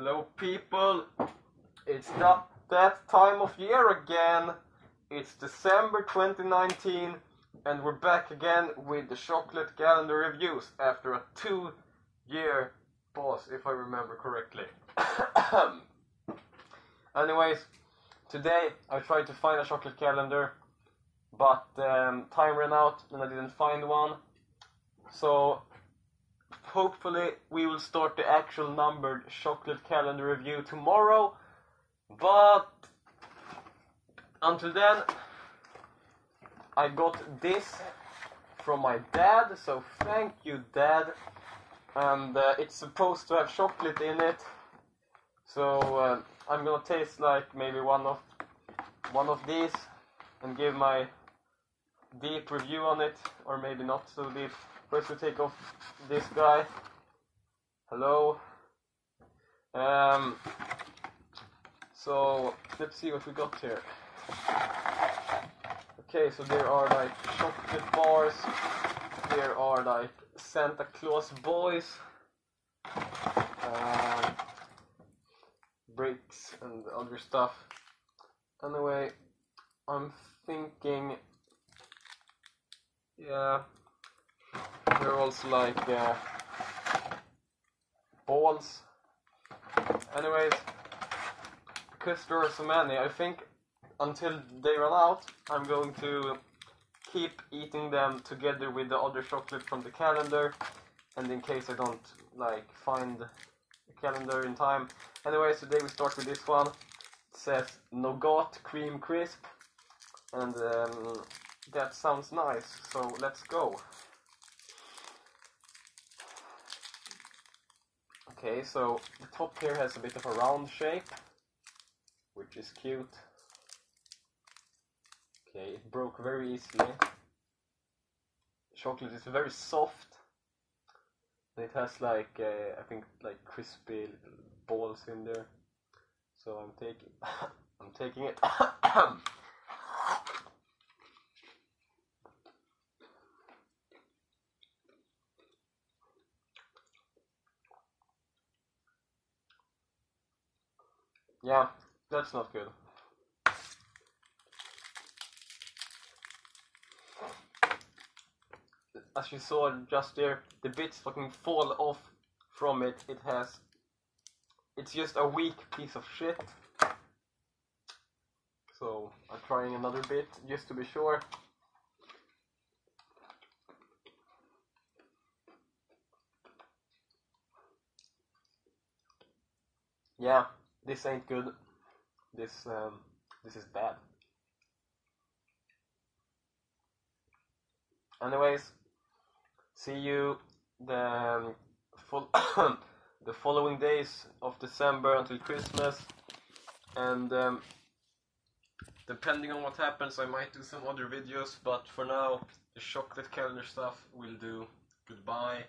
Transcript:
Hello, people. It's not that time of year again. It's December 2019, and we're back again with the chocolate calendar reviews after a two year pause, if I remember correctly. Anyways, today I tried to find a chocolate calendar, but um, time ran out and I didn't find one. So hopefully we will start the actual numbered chocolate calendar review tomorrow. But until then, I got this from my dad, so thank you, dad. And uh, it's supposed to have chocolate in it, so uh, I'm gonna taste like maybe one of one of these and give my deep review on it, or maybe not so deep. First we take off this guy. Hello. Um, so let's see what we got here. Okay, so there are like chocolate bars. There are like Santa Claus boys. Um, bricks and other stuff. Anyway, I'm thinking. Yeah, there are also like uh, balls. Anyways, because there are so many, I think until they run out, I'm going to keep eating them together with the other chocolate from the calendar. And in case I don't like find the calendar in time. Anyways, today we start with this one. It says Nougat Cream Crisp. And um, that sounds nice, so let's go. Okay, so the top here has a bit of a round shape, which is cute. Okay, it broke very easily. Chocolate is very soft. And it has like, uh, I think, like crispy balls in there. So I'm taking, I'm taking it. yeah, that's not good. as you saw just there, the bits fucking fall off from it. It has. It's just a weak piece of shit. So I'm trying another bit just to be sure. Yeah, this ain't good. This um, this is bad. Anyways, see you the um, the following days of December until Christmas, and um, depending on what happens, I might do some other videos. But for now, the chocolate calendar stuff will do. Goodbye.